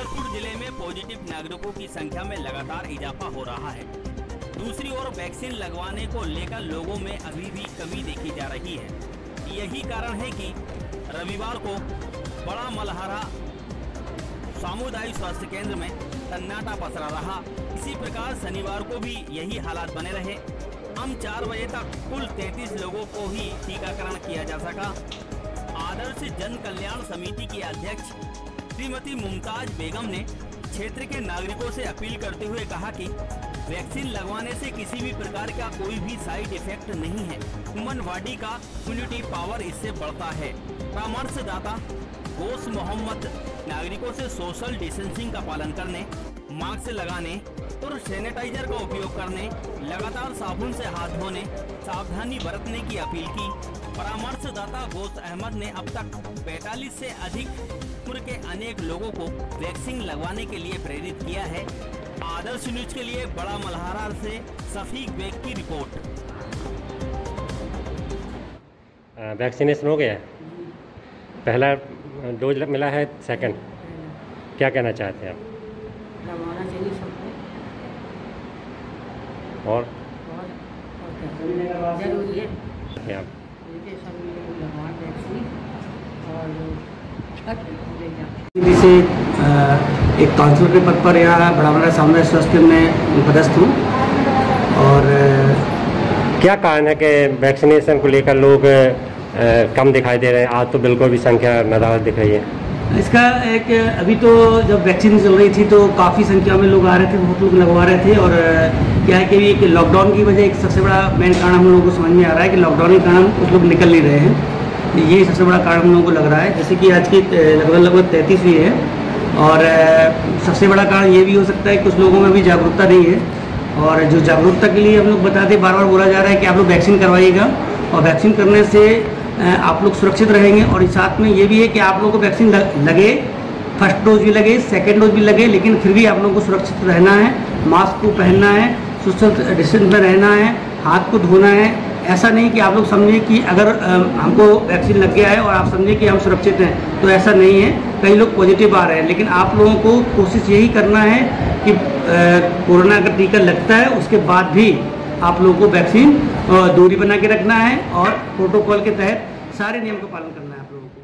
छतरपुर ज़िले में पॉजिटिव नागरिकों की संख्या में लगातार इजाफा हो रहा है। दूसरी ओर वैक्सीन लगवाने को लेकर लोगों में अभी भी कमी देखी जा रही है। यही कारण है कि रविवार को बड़ा मलहरा सामुदायिक स्वास्थ्य केंद्र में सन्नाटा पसरा रहा। इसी प्रकार शनिवार को भी यही हालात बने रहे। हम चार बजे तक कुल 33 लोगों को ही टीकाकरण किया जा सका। आदर्श जन कल्याण समिति की अध्यक्ष श्रीमती मुमताज़ बेगम ने क्षेत्र के नागरिकों से अपील करते हुए कहा कि वैक्सीन लगवाने से किसी भी प्रकार का कोई भी साइड इफ़ेक्ट नहीं है। ह्यूमन बॉडी का इम्यूनिटी पावर इससे बढ़ता है। परामर्शदाता घोष मोहम्मद, नागरिकों से सोशल डिस्टेंसिंग का पालन करने, मास्क लगाने और सैनिटाइजर का उपयोग करने, लगातार साबुन से हाथ धोने, सावधानी बरतने की अपील की। परामर्शदाता गोस्त अहमद ने अब तक 45 से अधिक उम्र के अनेक लोगों को वैक्सीन लगवाने के लिए प्रेरित किया है। आदर्श न्यूज़ के लिए बड़ा मल्हारा से सफीक बेग की रिपोर्ट। वैक्सीनेशन हो गया पहला डोज मिला है सेकंड क्या कहना चाहते हैं आप? और? ज़रूरी है। आप से एक काउंसलर के पद पर यहाँ बड़ा सामुदायिक स्वास्थ्य में पदस्थ हूँ। और क्या कारण है कि वैक्सीनेशन को लेकर लोग कम दिखाई दे रहे हैं। आज तो बिल्कुल भी संख्या नदारत दिख रही है। इसका एक, अभी तो जब वैक्सीन चल रही थी तो काफ़ी संख्या में लोग आ रहे थे, बहुत लोग लगवा रहे थे और क्या है कि एक लॉकडाउन की वजह एक सबसे बड़ा मेन कारण हम लोगों को समझ में आ रहा है कि लॉकडाउन के कारण कुछ लोग निकल नहीं रहे हैं। ये सबसे बड़ा कारण हम लोगों को लग रहा है, जैसे कि आज की लगभग लगभग तैंतीस हुई है। और सबसे बड़ा कारण ये भी हो सकता है कुछ लोगों में भी जागरूकता नहीं है। और जो जागरूकता के लिए हम लोग बताते बार बार बोला जा रहा है कि आप लोग वैक्सीन करवाइएगा। और वैक्सीन करने से आप लोग सुरक्षित रहेंगे। और साथ में ये भी है कि आप लोगों को वैक्सीन लगे, फ़र्स्ट डोज भी लगे, सेकेंड डोज भी लगे, लेकिन फिर भी आप लोगों को सुरक्षित रहना है। मास्क को पहनना है सोशल डिस्टेंस में रहना है, हाथ को धोना है। ऐसा नहीं कि आप लोग समझे कि अगर हमको वैक्सीन लग गया है और आप समझे कि हम सुरक्षित हैं तो ऐसा नहीं है। कई लोग पॉजिटिव आ रहे हैं, लेकिन आप लोगों को कोशिश यही करना है कि कोरोना का टीका लगता है, उसके बाद भी आप लोगों को वैक्सीन दूरी बना के रखना है और प्रोटोकॉल के तहत सारे नियम का पालन करना है आप लोगों को।